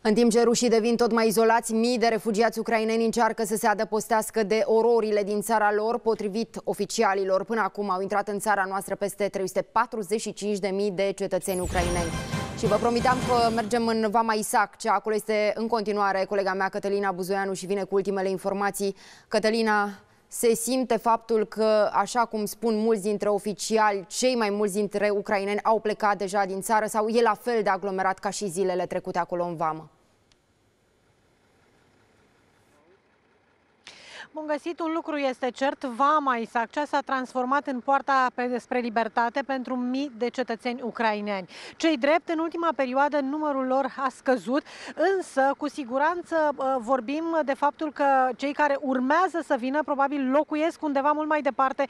În timp ce rușii devin tot mai izolați, mii de refugiați ucraineni încearcă să se adăpostească de ororile din țara lor, potrivit oficialilor. Până acum au intrat în țara noastră peste 345.000 de cetățeni ucraineni. Și vă promiteam că mergem în Vama Isac, cea acolo este în continuare colega mea Cătălina Buzoianu și vine cu ultimele informații. Cătălina, se simte faptul că, așa cum spun mulți dintre oficiali, cei mai mulți dintre ucraineni au plecat deja din țară sau e la fel de aglomerat ca și zilele trecute acolo în vamă? Bun găsit, un lucru este cert, Vama Isaccea s-a transformat în poarta spre libertate pentru mii de cetățeni ucraineni. Cei drept, în ultima perioadă, numărul lor a scăzut, însă, cu siguranță, vorbim de faptul că cei care urmează să vină, probabil locuiesc undeva mult mai departe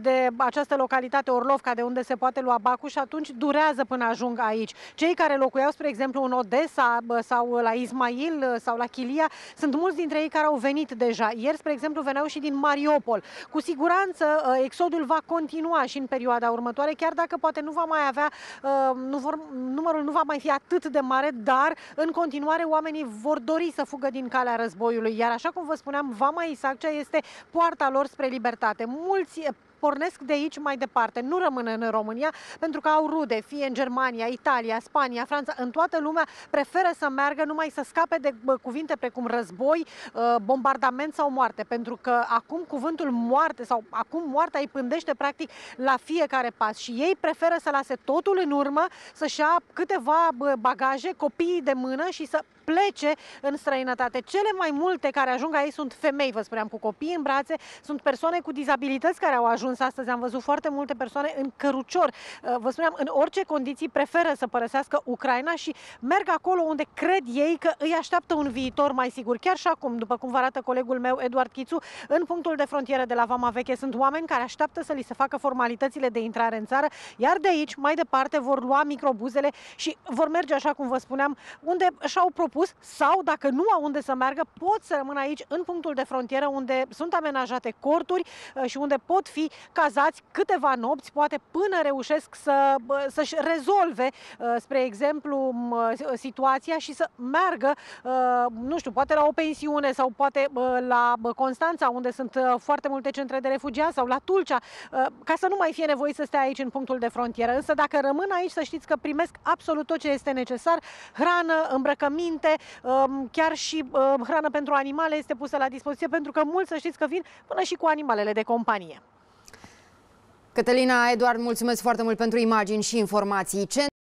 de această localitate Orlovca, de unde se poate lua bacul și atunci durează până ajung aici. Cei care locuiau, spre exemplu, în Odessa sau la Ismail sau la Chilia, sunt mulți dintre ei care au venit deja. Ieri, spre exemplu, veneau și din Mariupol. Cu siguranță uh, exodul va continua și în perioada următoare, chiar dacă poate nu va mai avea, uh, nu vor, numărul nu va mai fi atât de mare, dar în continuare oamenii vor dori să fugă din calea războiului. Iar așa cum vă spuneam, Vama Isaccea este poarta lor spre libertate. Mulți pornesc de aici mai departe, nu rămân în România pentru că au rude, fie în Germania, Italia, Spania, Franța, în toată lumea preferă să meargă numai să scape de cuvinte precum război, uh, bombardament sau moarte, pentru că acum cuvântul moarte sau acum moartea îi pândește practic la fiecare pas și ei preferă să lase totul în urmă, să-și ia câteva bagaje, copiii de mână și să plece în străinătate. Cele mai multe care ajung aici sunt femei, vă spuneam, cu copii în brațe, sunt persoane cu dizabilități care au ajuns astăzi. Am văzut foarte multe persoane în cărucior. Uh, vă spuneam, în orice condiții preferă să părăsească Ucraina și merg acolo unde cred ei că îi așteaptă un viitor mai sigur. Chiar și acum, după cum vă arată colegul meu Eduard Chițu, în punctul de frontieră de la Vama Veche sunt oameni care așteaptă să li se facă formalitățile de intrare în țară, iar de aici, mai departe, vor lua microbuzele și vor merge, așa cum vă spuneam, unde și-au propus propus sau dacă nu au unde să meargă, pot să rămână aici în punctul de frontieră unde sunt amenajate corturi uh, și unde pot fi cazați câteva nopți, poate până reușesc să, să-și rezolve, uh, spre exemplu, situația și să meargă, uh, nu știu, poate la o pensiune sau poate la Constanța, unde sunt foarte multe centre de refugiați sau la Tulcea, ca să nu mai fie nevoie să stea aici în punctul de frontieră. Însă dacă rămân aici, să știți că primesc absolut tot ce este necesar, hrană, îmbrăcăminte, alimente, um, chiar și um, hrană pentru animale este pusă la dispoziție, pentru că mulți să știți că vin până și cu animalele de companie. Cătălina Eduard, mulțumesc foarte mult pentru imagini și informații.